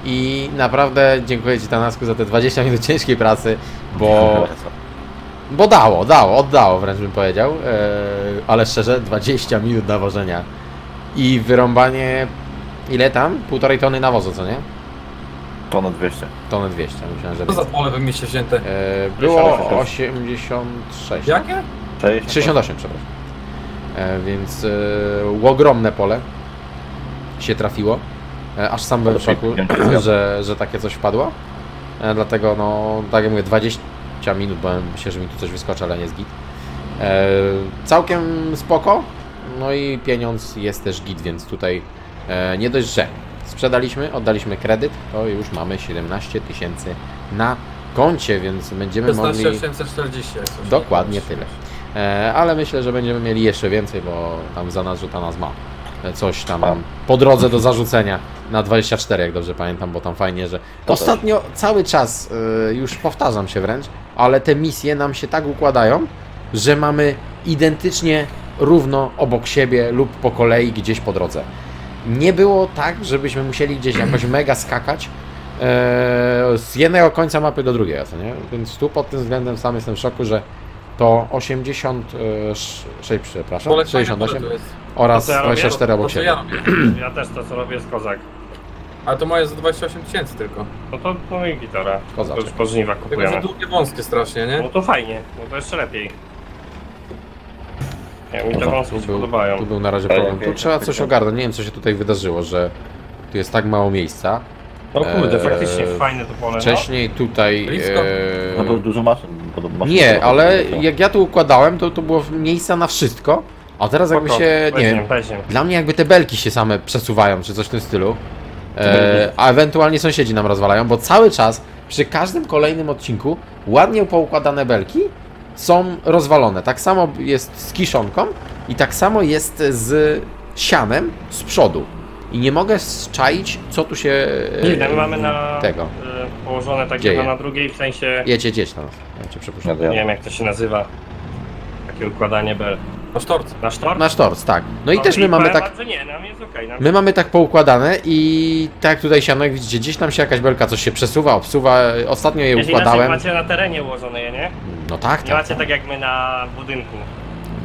Speaker 1: i naprawdę dziękuję Ci, Tanasku, za te 20 minut ciężkiej pracy, bo, bo dało, dało, oddało wręcz bym powiedział, e, ale szczerze, 20 minut nawożenia i wyrąbanie, ile tam? Półtorej tony nawozu, co nie?
Speaker 4: Tonę 200.
Speaker 1: Tonę 200, myślałem, że
Speaker 3: Co za pole w mieście wzięte?
Speaker 1: E, było
Speaker 4: 86.
Speaker 1: 86.
Speaker 3: Jakie?
Speaker 4: 6?
Speaker 1: 68, przepraszam. E, więc e, ogromne pole się trafiło. E, aż sam byłem w szoku, że, że takie coś wpadło. E, dlatego, no, tak jak mówię, 20 minut, bałem się, że mi tu coś wyskoczy, ale nie jest git. E, całkiem spoko. No i pieniądz jest też git, więc tutaj e, nie dość, że sprzedaliśmy, oddaliśmy kredyt, to już mamy 17 tysięcy na koncie, więc będziemy
Speaker 3: 16
Speaker 1: mogli...
Speaker 3: 840 jak coś.
Speaker 1: Dokładnie tyle. E, ale myślę, że będziemy mieli jeszcze więcej, bo tam za nas rzuta nas ma. Coś tam po drodze do zarzucenia na 24, jak dobrze pamiętam, bo tam fajnie, że
Speaker 4: To
Speaker 1: ostatnio cały czas, e, już powtarzam się wręcz, ale te misje nam się tak układają, że mamy identycznie równo obok siebie lub po kolei gdzieś po drodze. Nie było tak, żebyśmy musieli gdzieś jakoś mega skakać e, z jednego końca mapy do drugiego, co nie? Więc tu pod tym względem sam jestem w szoku, że to 86, przepraszam,
Speaker 3: Pole fajne
Speaker 1: 68
Speaker 3: pole to jest.
Speaker 1: oraz
Speaker 2: To co ja robię?
Speaker 1: 24 obok
Speaker 3: To ja
Speaker 1: siebie.
Speaker 2: Ja też to co robię jest kozak.
Speaker 3: Ale to moje za 28 tysięcy tylko.
Speaker 2: No to no i gitara. To
Speaker 1: Kozaczek.
Speaker 2: już po żniwach
Speaker 3: Tylko,
Speaker 2: kupujemy.
Speaker 3: długie, wąskie strasznie, nie?
Speaker 2: No to fajnie, no to jeszcze lepiej. Nie, mi te
Speaker 4: Dobra,
Speaker 2: wąski
Speaker 1: Tu
Speaker 2: się
Speaker 1: był,
Speaker 2: podobają.
Speaker 1: tu był na razie problem. Tu trzeba coś ogarnąć. Nie wiem, co się tutaj wydarzyło, że tu jest tak mało miejsca.
Speaker 2: No kurde,
Speaker 1: Eee,
Speaker 2: faktycznie fajne to pole, no.
Speaker 1: Wcześniej tutaj...
Speaker 3: Blisko.
Speaker 4: No to
Speaker 1: E,
Speaker 4: dużo maszyn. Maszyn
Speaker 1: nie, ale jak ja tu układałem, to, to było miejsca na wszystko. A teraz jakby się, nie wiem. Dla mnie jakby te belki się same przesuwają, czy coś w tym stylu. E, a ewentualnie sąsiedzi nam rozwalają, bo cały czas przy każdym kolejnym odcinku ładnie poukładane belki są rozwalone. Tak samo jest z kiszonką i tak samo jest z sianem z przodu. I nie mogę zczaić, co tu się e,
Speaker 2: Nie, my mamy na
Speaker 1: tego.
Speaker 2: y, położone tak
Speaker 1: Dzieje.
Speaker 2: jedno na drugiej, w sensie
Speaker 1: Jedź, jedź, jedź na nas. Ja cię przepuszczam.
Speaker 2: Nie wiem jak to się nazywa. Takie układanie bel.
Speaker 3: No sztorc.
Speaker 2: Na sztorc?
Speaker 1: Na sztorc, tak. No i
Speaker 2: No
Speaker 1: też my mamy tak
Speaker 2: nie, nam jest okej. nam-
Speaker 1: My mamy tak poukładane i tak tutaj siano, jak widzicie, gdzieś tam się jakaś belka coś się przesuwa, obsuwa. Ostatnio je
Speaker 2: Jeśli
Speaker 1: układałem.
Speaker 2: macie na terenie ułożone je, nie?
Speaker 1: No tak,
Speaker 2: Nie
Speaker 1: tak.
Speaker 2: macie tak jak my na budynku.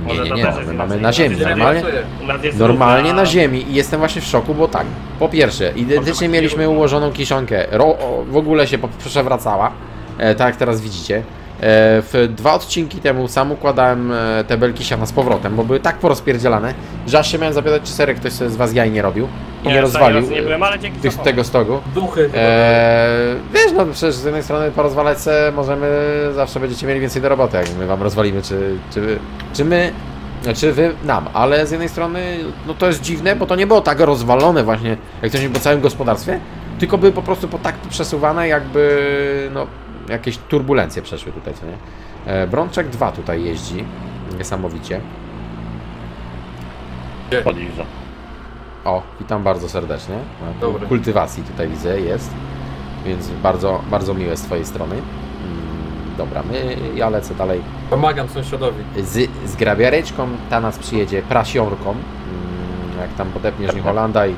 Speaker 1: Nie,
Speaker 2: Może
Speaker 1: nie,
Speaker 2: to
Speaker 1: nie,
Speaker 2: też
Speaker 1: no,
Speaker 2: jest
Speaker 1: my mamy
Speaker 2: inaczej.
Speaker 1: na ziemi, normalnie.
Speaker 3: pracuje.
Speaker 2: U nas jest
Speaker 1: Normalnie
Speaker 2: równa-
Speaker 1: na ziemi i jestem właśnie w szoku, bo tak, po pierwsze, identycznie mieliśmy ułożoną kiszonkę, ro, o, w ogóle się po- przewracała, e, tak jak teraz widzicie. w dwa odcinki temu sam układałem e, te belki siana z powrotem, bo były tak porozpierdzielane, że aż się miałem zapytać, czy serio ktoś sobie z was jaj nie robił i nie,
Speaker 2: Nie,
Speaker 1: rozwalił
Speaker 2: nie byłem, ale dzięki
Speaker 1: tych, tego stogu.
Speaker 3: Duchy.
Speaker 1: Eee, wiesz, no przecież z jednej strony porozwalać se możemy, zawsze będziecie mieli więcej do roboty, jak my wam rozwalimy, czy, czy, wy- czy my, czy wy nam, ale z jednej strony, no to jest dziwne, bo to nie było tak rozwalone właśnie, jak coś po całym gospodarstwie, tylko były po prostu po tak przesuwane, jakby, no, jakieś turbulencje przeszły tutaj, co nie? E, Brączek 2 tutaj jeździ, niesamowicie.
Speaker 4: Podjeżdża.
Speaker 1: O, witam bardzo serdecznie.
Speaker 3: Dobry.
Speaker 1: Kultywacji tutaj widzę jest, więc bardzo, bardzo miłe z Twojej strony. Mm, Dobra, my, ja lecę dalej
Speaker 3: Pomagam sąsiadowi.
Speaker 1: z, z grabiareczką, ta nas przyjedzie prasiorką. Mm, Jak tam podepniesz New Hollanda i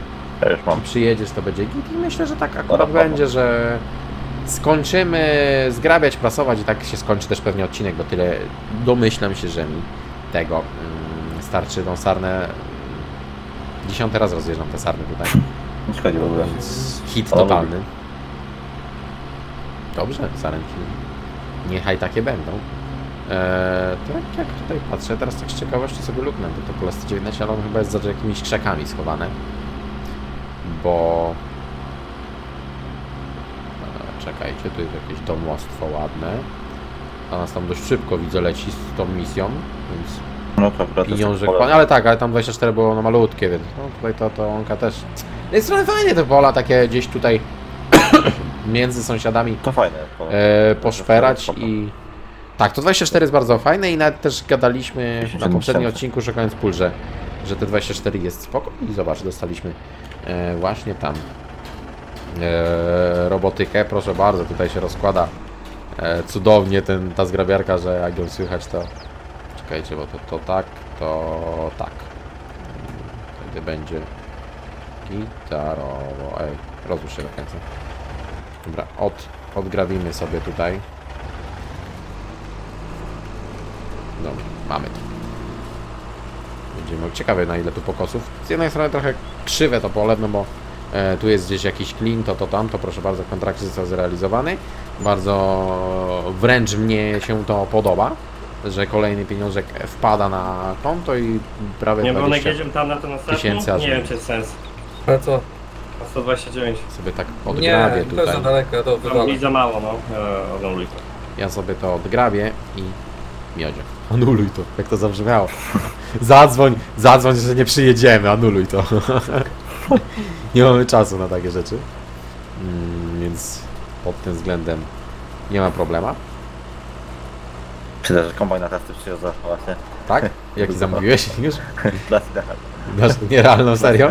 Speaker 4: mam.
Speaker 1: przyjedziesz, to będzie git i myślę, że tak akurat
Speaker 4: Dobra, dobra.
Speaker 1: będzie, że skończymy zgrabiać, prasować i tak się skończy też pewnie odcinek, bo tyle domyślam się, że mi tego mm, starczy tą sarnę. Dziesiąty raz rozjeżdżam te sarny tutaj.
Speaker 4: Nie szkodzi w ogóle.
Speaker 1: Więc hit totalny. Dobrze, sarenki. Niechaj takie będą. Eee, to jak, tutaj patrzę, teraz tak z ciekawości sobie luknę, bo to pole 119, ale on chyba jest za jakimiś krzakami schowane. Bo... Eee, czekajcie, tu jest jakieś domostwo ładne. A nas tam dość szybko widzę leci z tą misją, więc
Speaker 4: No to akurat jest
Speaker 1: pieniążek ale tak, ale tam 24 było no malutkie, więc no tutaj to, to onka też. Z tej strony fajnie te pola takie gdzieś tutaj między sąsiadami
Speaker 4: To fajne.
Speaker 1: e, poszperać
Speaker 4: Spoko.
Speaker 1: i tak, to 24 jest bardzo fajne i nawet też gadaliśmy
Speaker 4: 10
Speaker 1: na poprzednim odcinku szukając pól, że, że te 24 jest spoko i zobacz, dostaliśmy e, właśnie tam e, robotykę, proszę bardzo, tutaj się rozkłada e, cudownie ten, ta zgrabiarka, że jak ją słychać to czekajcie, bo to, to tak, to tak. Wtedy będzie gitarowo, ej, rozłóż się do końca dobra, od, odgrawimy sobie tutaj. Dobra, mamy to. Będziemy ciekawe na ile tu pokosów. Z jednej strony trochę krzywe to pole, no bo e, tu jest gdzieś jakiś klin, to to tam, to proszę bardzo, kontrakt został zrealizowany. Bardzo wręcz mnie się to podoba że kolejny pieniążek wpada na konto i prawie
Speaker 2: Nie, bo jak
Speaker 1: 20
Speaker 2: jedziemy tam na
Speaker 1: tysięcy aż
Speaker 2: nie
Speaker 1: nie.
Speaker 2: wiem czy jest sens.
Speaker 3: Ale co?
Speaker 2: Na 129.
Speaker 1: sobie tak
Speaker 3: Nie,
Speaker 1: odgrabię
Speaker 3: to jest
Speaker 1: tutaj.
Speaker 3: za daleko, to wywalę.
Speaker 2: Za mało, no. E, Odnuli to.
Speaker 1: Ja sobie to odgrabię i miodzie. Anuluj to, jak to zabrzmiało. zadzwoń, zadzwoń, że nie przyjedziemy, anuluj to. nie mamy czasu na takie rzeczy. Mm, więc pod tym względem nie ma problema.
Speaker 4: Przyda, że kombajn na testy przyjeżdża właśnie.
Speaker 1: Tak? Jaki zamówiłeś już?
Speaker 4: Klas ideal.
Speaker 1: Masz nierealną serią?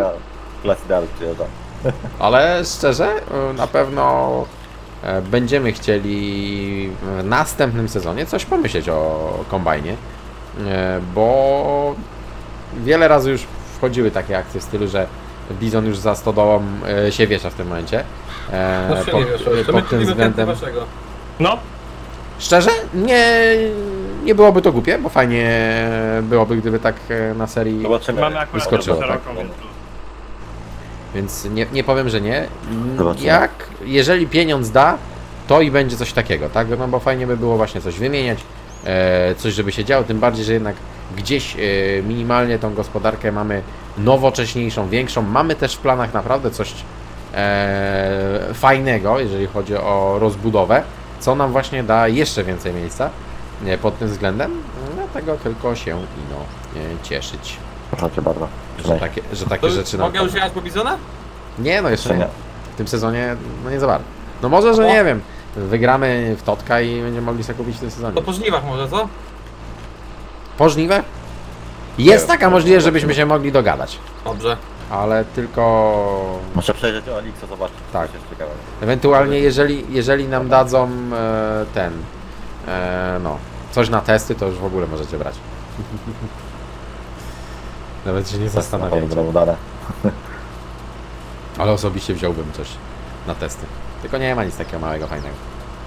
Speaker 4: Klas ideal przyjeżdża.
Speaker 1: Ale szczerze, na pewno e, będziemy chcieli w następnym sezonie coś pomyśleć o kombajnie, e, bo wiele razy już wchodziły takie akcje w stylu, że Bizon już za stodołą e, się wiesza w tym momencie.
Speaker 3: No się nie wiesz, to my
Speaker 1: pod tym względem.
Speaker 2: No,
Speaker 1: Szczerze, nie, nie byłoby to głupie, bo fajnie byłoby, gdyby tak e, na serii
Speaker 4: Zobaczymy.
Speaker 2: mamy akurat
Speaker 1: Wyskoczyło, tak.
Speaker 2: więc
Speaker 1: nie, nie powiem, że nie.
Speaker 4: Zobaczymy.
Speaker 1: Jak, jeżeli pieniądz da, to i będzie coś takiego, tak? No bo fajnie by było właśnie coś wymieniać, e, coś żeby się działo, tym bardziej, że jednak gdzieś e, minimalnie tą gospodarkę mamy nowocześniejszą, większą. Mamy też w planach naprawdę coś e, fajnego, jeżeli chodzi o rozbudowę, co nam właśnie da jeszcze więcej miejsca pod tym względem. Dlatego tylko się ino e, cieszyć,
Speaker 4: Proszę cię bardzo.
Speaker 1: że takie, że takie
Speaker 3: To
Speaker 1: rzeczy
Speaker 3: mogę już jechać po Bizona?
Speaker 1: nie, no jeszcze nie. W tym sezonie, no nie za bardzo. No może, że
Speaker 3: O.
Speaker 1: nie wiem. Wygramy w Totka i będziemy mogli sobie kupić w tym sezonie.
Speaker 3: To po żniwach może, co?
Speaker 1: Po żniwach? Jest
Speaker 4: Nie,
Speaker 1: taka możliwość, żebyśmy się mogli dogadać.
Speaker 3: Dobrze.
Speaker 1: Ale tylko
Speaker 4: Muszę przejrzeć o Elixa, zobaczyć.
Speaker 1: Tak.
Speaker 4: Jest
Speaker 1: ewentualnie jeżeli, jeżeli nam dadzą e, ten e, no coś na testy, to już w ogóle możecie brać. Nawet się nie zastanawiajcie. Ale osobiście wziąłbym coś na testy. Tylko nie ma nic takiego małego, fajnego.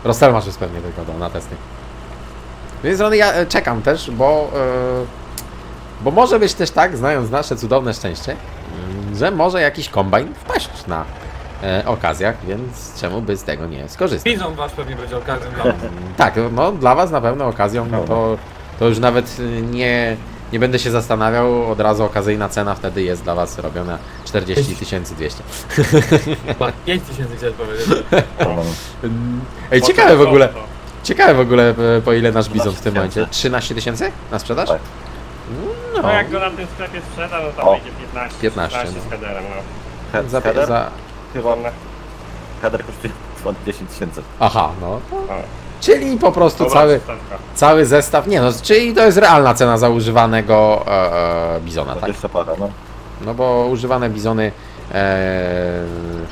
Speaker 1: Rostel masz już pewnie tylko do, na testy. Z jednej strony ja e, czekam też, bo, e, bo może być też tak, znając nasze cudowne szczęście, że może jakiś kombajn wpaść na e, okazjach, więc czemu by z tego nie skorzystać?
Speaker 3: Bizon wasz pewnie będzie okazją dla nas.
Speaker 1: Tak, no dla Was na pewno okazją, no to, to już nawet y, nie, nie będę się zastanawiał, od razu okazyjna cena wtedy jest dla Was robiona 40 200.
Speaker 3: 5 tysięcy chciałeś powiedzieć.
Speaker 1: Ej, ciekawe w ogóle, ciekawe w ogóle po ile nasz bizon w tym
Speaker 4: 13
Speaker 1: momencie? 13 tysięcy na sprzedaż?
Speaker 4: Tak.
Speaker 1: No,
Speaker 2: No jak go na tym sklepie sprzeda, no to
Speaker 4: O.
Speaker 2: będzie 15,
Speaker 1: 15,
Speaker 2: 15
Speaker 1: no.
Speaker 2: z headerem, no.
Speaker 1: Za,
Speaker 4: header?
Speaker 1: za,
Speaker 4: Chyba header kosztuje ponad 10 tysięcy.
Speaker 1: aha, no. to-
Speaker 2: O.
Speaker 1: Czyli po prostu
Speaker 2: Dobra,
Speaker 1: cały,
Speaker 2: przystawka.
Speaker 1: cały zestaw, nie no, czyli to jest realna cena za używanego e, e, bizona, tak?
Speaker 4: 20 para, no.
Speaker 1: No bo używane bizony e,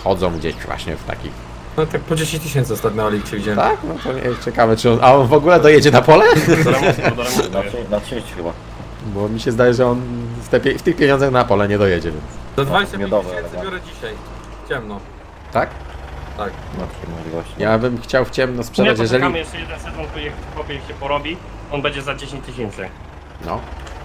Speaker 1: chodzą gdzieś właśnie w takich.
Speaker 3: No tak po 10 tysięcy ostatnio Olikcie widziałem.
Speaker 1: Tak? No to nie, ciekawe, czy on. A on w ogóle dojedzie na pole?
Speaker 2: Do remontu, do remontu
Speaker 4: Na, na 30 chyba.
Speaker 1: Bo mi się zdaje, że on w, te, w tych pieniądzach na pole nie dojedzie, więc.
Speaker 3: Za 25
Speaker 4: miodowe,
Speaker 3: tysięcy biorę dzisiaj. Ciemno.
Speaker 1: Tak?
Speaker 3: Tak.
Speaker 4: Takie możliwości.
Speaker 1: Ja bym chciał w ciemno
Speaker 2: Nie,
Speaker 1: sprzedać,
Speaker 2: poczekamy
Speaker 1: jeżeli.
Speaker 2: jeszcze jeden sezon, chłopiec się porobi, on będzie za 10 tysięcy.
Speaker 1: No.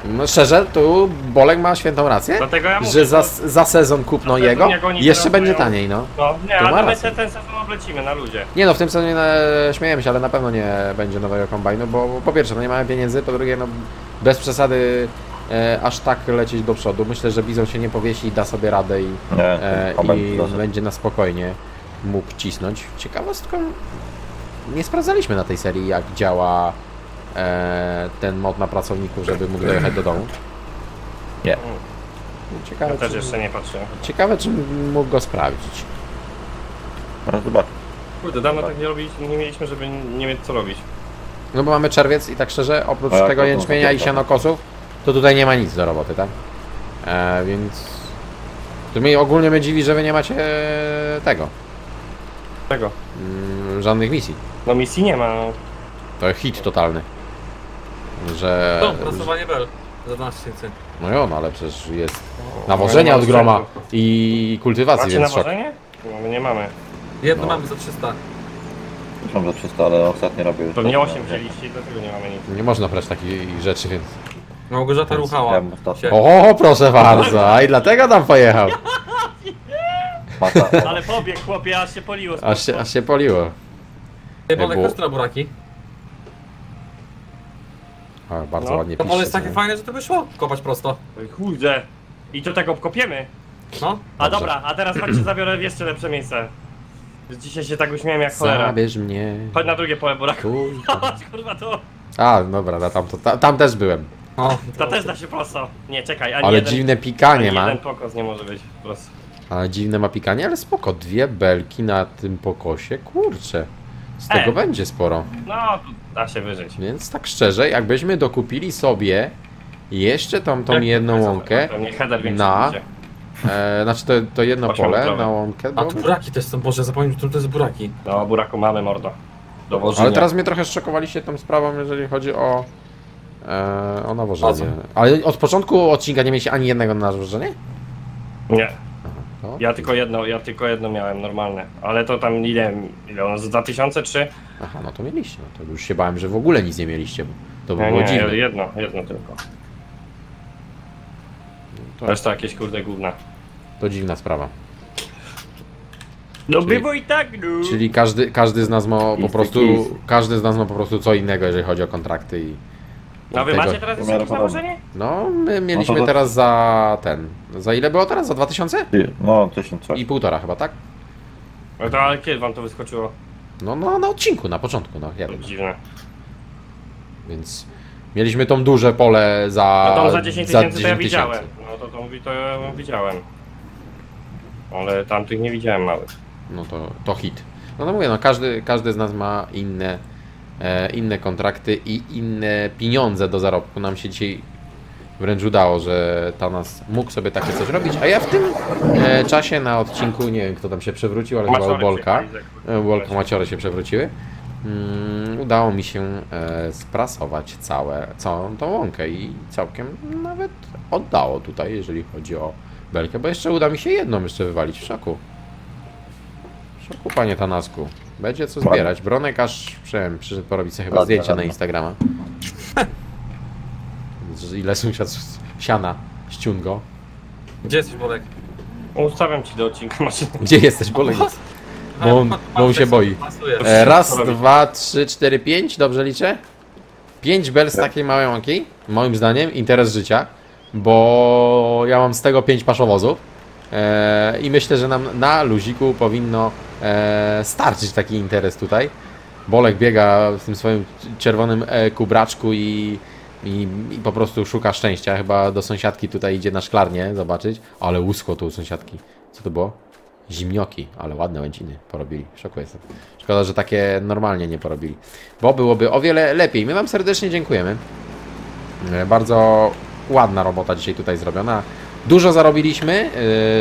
Speaker 1: No szczerze, tu Bolek ma świętą rację,
Speaker 2: Dlatego ja mówię,
Speaker 1: że za,
Speaker 2: no,
Speaker 1: za sezon kupno jego jeszcze będzie taniej, no.
Speaker 2: no nie,
Speaker 1: ma
Speaker 2: ale my ten, sezon oblecimy na ludzie.
Speaker 1: Nie no, w tym sezonie e, śmiejemy się, ale na pewno nie będzie nowego kombajnu, bo bo po pierwsze, no nie mamy pieniędzy, po drugie, no bez przesady e, aż tak lecieć do przodu. Myślę, że Bizon się nie powiesi i da sobie radę i,
Speaker 4: Nie,
Speaker 1: e, i będzie na spokojnie mógł cisnąć. Ciekawostką, nie sprawdzaliśmy na tej serii, jak działa e, ten mod na pracowników, żeby mógł dojechać do domu.
Speaker 4: Nie.
Speaker 1: Ciekawe,
Speaker 2: Ja też
Speaker 1: czy,
Speaker 2: jeszcze nie patrzę.
Speaker 1: ciekawe, czy mógł go sprawdzić.
Speaker 4: No zobacz.
Speaker 2: Kurde, dawno tak nie, robiliśmy, nie mieliśmy, żeby nie mieć co robić.
Speaker 1: No bo mamy czerwiec i tak szczerze, oprócz
Speaker 4: A
Speaker 1: tego jęczmienia i sianokosów, to tutaj nie ma nic do roboty, tak? E, więc... To mnie ogólnie mnie dziwi, że wy nie macie tego,
Speaker 2: Tego.
Speaker 1: mm, żadnych misji.
Speaker 2: No misji nie ma, no.
Speaker 1: To hit totalny. Że...
Speaker 3: To, prasowanie bel. Za 12 tysięcy.
Speaker 1: No jo, no ale przecież jest nawożenie od groma i kultywacji,
Speaker 2: Macie
Speaker 1: więc szok.
Speaker 2: nawożenie? No my nie mamy.
Speaker 3: Jedno
Speaker 1: No.
Speaker 3: mamy za 300.
Speaker 4: Myślałem, że 300, ale ostatnio robię już.
Speaker 2: Pewnie
Speaker 4: tak,
Speaker 2: 8
Speaker 4: nie.
Speaker 2: wzięliście i dlatego nie mamy nic.
Speaker 1: Nie można brać takich rzeczy, więc...
Speaker 3: Małgorzata
Speaker 4: Więc
Speaker 3: ruchała. Się.
Speaker 1: O, proszę bardzo, a i dlatego tam pojechał.
Speaker 4: Mata,
Speaker 2: Ale pobieg chłopie, aż się poliło.
Speaker 1: Aż się, aż się poliło.
Speaker 3: Ej, Bolek,
Speaker 1: było-
Speaker 3: buraki.
Speaker 1: O, bardzo
Speaker 2: No,
Speaker 1: ładnie
Speaker 3: To pole jest
Speaker 1: pisze.
Speaker 3: takie fajne, że to by szło kopać prosto.
Speaker 2: Oj, Kurde. I to tego kopiemy.
Speaker 3: No.
Speaker 2: A
Speaker 1: Dobrze.
Speaker 2: dobra, a teraz chodźcie zabiorę w jeszcze lepsze miejsce. Dzisiaj się tak uśmiałem jak cholera.
Speaker 1: Zabierz mnie.
Speaker 2: Chodź na drugie pole buraku.
Speaker 1: Kurwa.
Speaker 2: Kurwa to.
Speaker 1: A, dobra, na tam, to, ta, tam też byłem.
Speaker 3: O,
Speaker 2: Ta też da się prosto. Nie, czekaj, ani
Speaker 1: Ale
Speaker 2: jeden,
Speaker 1: dziwne pikanie
Speaker 2: ani
Speaker 1: ma.
Speaker 2: jeden pokos nie może być prosto.
Speaker 1: Ale dziwne ma pikanie, ale spoko. Dwie belki na tym pokosie, kurczę. Z
Speaker 2: E.
Speaker 1: tego będzie sporo.
Speaker 2: No, da się wyżyć.
Speaker 1: Więc tak szczerze, jakbyśmy dokupili sobie jeszcze tą, tą jedną
Speaker 2: to
Speaker 1: łąkę, na-
Speaker 2: będzie.
Speaker 1: E, znaczy to, to jedno
Speaker 2: Osiem
Speaker 1: pole na łąkę,
Speaker 3: a
Speaker 1: bo...
Speaker 3: tu buraki też są, Boże, zapomniałem, że to jest buraki.
Speaker 2: No, buraku mamy mordo. Dowożenia.
Speaker 1: Ale teraz mnie trochę szokowaliście tą sprawą, jeżeli chodzi o, e, o nawożenie. Ale od początku odcinka nie mieliście ani jednego na nawożenie?
Speaker 2: Nie,
Speaker 1: To?
Speaker 2: ja tylko jedno, ja tylko jedno miałem normalne. Ale to tam ile, ile ono, z 2003?
Speaker 1: Aha, no to mieliście. No to już się bałem, że w ogóle nic nie mieliście. bo To by
Speaker 2: Nie,
Speaker 1: było
Speaker 2: nie,
Speaker 1: dziwne.
Speaker 2: jedno, jedno tylko.
Speaker 1: To,
Speaker 2: Reszta jakieś kurde gówna.
Speaker 1: to dziwna sprawa.
Speaker 2: No
Speaker 1: Czyli-
Speaker 2: było i tak, no.
Speaker 1: Czyli każdy, każdy z nas ma po prostu każdy z nas ma po prostu co innego, jeżeli chodzi o kontrakty i.
Speaker 2: No wy
Speaker 1: tego-
Speaker 2: macie teraz jeszcze jakieś
Speaker 4: podobne.
Speaker 2: nałożenie?
Speaker 1: No, my mieliśmy
Speaker 4: to-
Speaker 1: teraz za ten. Za ile było teraz? Za 2000?
Speaker 4: Ty, No, 1000 coś.
Speaker 1: I półtora chyba, tak?
Speaker 2: No to ale kiedy wam to wyskoczyło?
Speaker 1: No, no na odcinku, na początku, no jeden.
Speaker 2: Dziwne.
Speaker 1: Więc mieliśmy tą duże pole za.
Speaker 2: No to za 10 tysięcy to ja
Speaker 1: 10
Speaker 2: widziałem. No to to mówi, to ja widziałem. Ale tamtych nie widziałem małych.
Speaker 1: No to, to hit. No to mówię, no każdy, każdy z nas ma inne, e, inne kontrakty i inne pieniądze do zarobku. Nam się dzisiaj wręcz udało, że Tanas mógł sobie takie coś robić, a ja w tym e, czasie na odcinku, nie wiem kto tam się przewrócił, ale chyba
Speaker 2: Maciory
Speaker 1: Bolka,
Speaker 2: przyjechali za-
Speaker 1: e, Bolka Maciory się przewróciły. Mm, udało mi się e, sprasować całe, całą tą łąkę i całkiem nawet oddało tutaj, jeżeli chodzi o belkę, bo jeszcze uda mi się jedną jeszcze wywalić w szoku. W szoku, panie Tanasku. Będzie co zbierać. Bronek aż przyszedł, przyszedł porobić sobie chyba zdjęcie na. Instagrama. Ile sąsiad siana ściągo.
Speaker 3: Gdzie jesteś, Bolek?
Speaker 2: Ustawiam ci do odcinka.
Speaker 1: Gdzie jesteś, Bolek? Bo on- bo on się boi. E, raz, dwa, trzy, cztery, pięć, dobrze liczę? Pięć bel z takiej małej łąki, moim zdaniem, interes życia, bo ja mam z tego pięć paszowozów e, i myślę, że nam na luziku powinno e, starczyć taki interes tutaj. Bolek biega w tym swoim czerwonym e, kubraczku i, i, i po prostu szuka szczęścia. Chyba do sąsiadki tutaj idzie na szklarnię zobaczyć, ale uschło tu u sąsiadki. Co to było? Zimnioki, ale ładne łęciny porobili. Szoku jestem. Szkoda, że takie normalnie nie porobili. Bo byłoby o wiele lepiej. My Wam serdecznie dziękujemy. E, Bardzo ładna robota dzisiaj tutaj zrobiona. Dużo zarobiliśmy,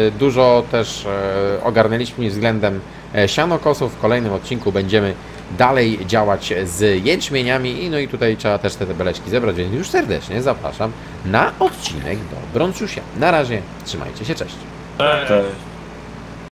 Speaker 1: e, dużo też e, ogarnęliśmy względem sianokosów. W kolejnym odcinku będziemy dalej działać z jęczmieniami i no i tutaj trzeba też te beleczki zebrać, więc już serdecznie zapraszam na odcinek do Brączusia. Na razie, trzymajcie się.
Speaker 2: Cześć.
Speaker 4: Cześć.